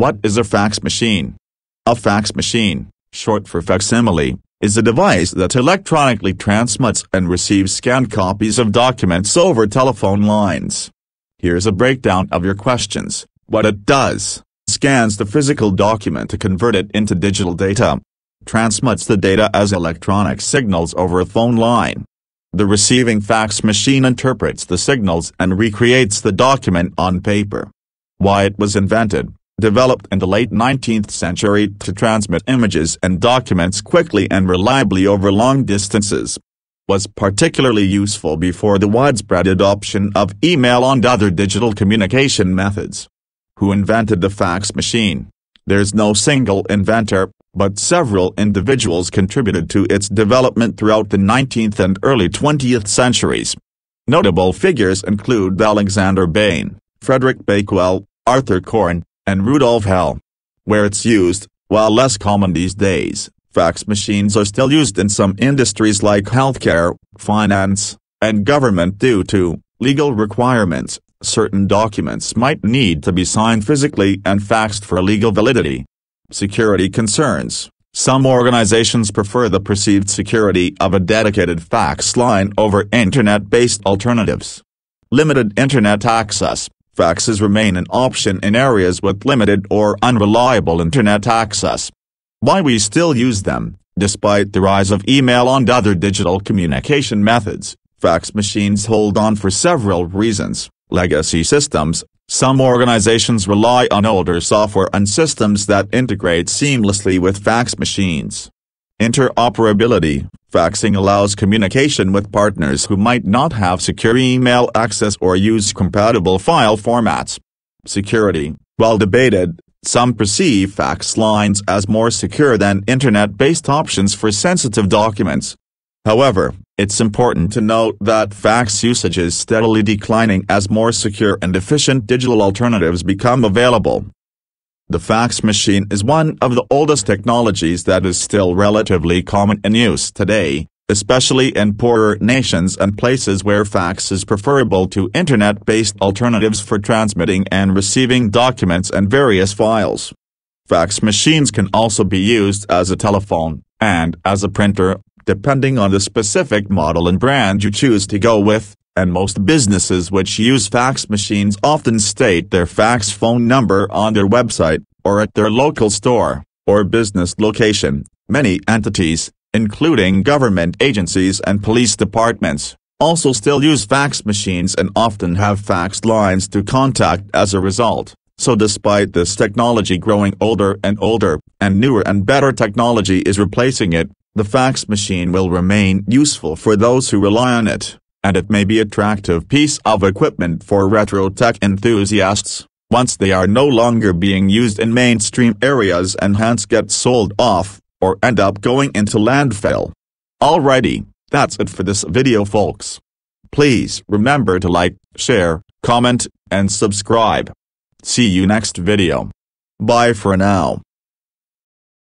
What is a fax machine? A fax machine, short for facsimile, is a device that electronically transmits and receives scanned copies of documents over telephone lines. Here's a breakdown of your questions. What it does. Scans the physical document to convert it into digital data. Transmits the data as electronic signals over a phone line. The receiving fax machine interprets the signals and recreates the document on paper. Why it was invented developed in the late 19th century to transmit images and documents quickly and reliably over long distances. Was particularly useful before the widespread adoption of email and other digital communication methods. Who invented the fax machine? There's no single inventor, but several individuals contributed to its development throughout the 19th and early 20th centuries. Notable figures include Alexander Bain, Frederick Bakewell, Arthur Korn, and Rudolf Hell. Where it's used, while less common these days, fax machines are still used in some industries like healthcare, finance, and government due to legal requirements. Certain documents might need to be signed physically and faxed for legal validity. Security concerns. Some organizations prefer the perceived security of a dedicated fax line over internet-based alternatives. Limited internet access faxes remain an option in areas with limited or unreliable internet access. Why we still use them, despite the rise of email and other digital communication methods, fax machines hold on for several reasons. Legacy systems, some organizations rely on older software and systems that integrate seamlessly with fax machines. Interoperability, faxing allows communication with partners who might not have secure email access or use compatible file formats. Security, while debated, some perceive fax lines as more secure than internet-based options for sensitive documents. However, it's important to note that fax usage is steadily declining as more secure and efficient digital alternatives become available. The fax machine is one of the oldest technologies that is still relatively common in use today, especially in poorer nations and places where fax is preferable to internet-based alternatives for transmitting and receiving documents and various files. Fax machines can also be used as a telephone, and as a printer, depending on the specific model and brand you choose to go with and most businesses which use fax machines often state their fax phone number on their website, or at their local store, or business location. Many entities, including government agencies and police departments, also still use fax machines and often have fax lines to contact as a result. So despite this technology growing older and older, and newer and better technology is replacing it, the fax machine will remain useful for those who rely on it and it may be attractive piece of equipment for retro tech enthusiasts, once they are no longer being used in mainstream areas and hence get sold off, or end up going into landfill. Alrighty, that's it for this video folks. Please remember to like, share, comment, and subscribe. See you next video. Bye for now.